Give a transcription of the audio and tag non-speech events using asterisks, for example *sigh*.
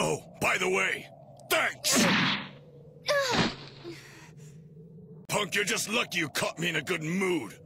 Oh, By the way, thanks! *sighs* Punk, you're just lucky you caught me in a good mood.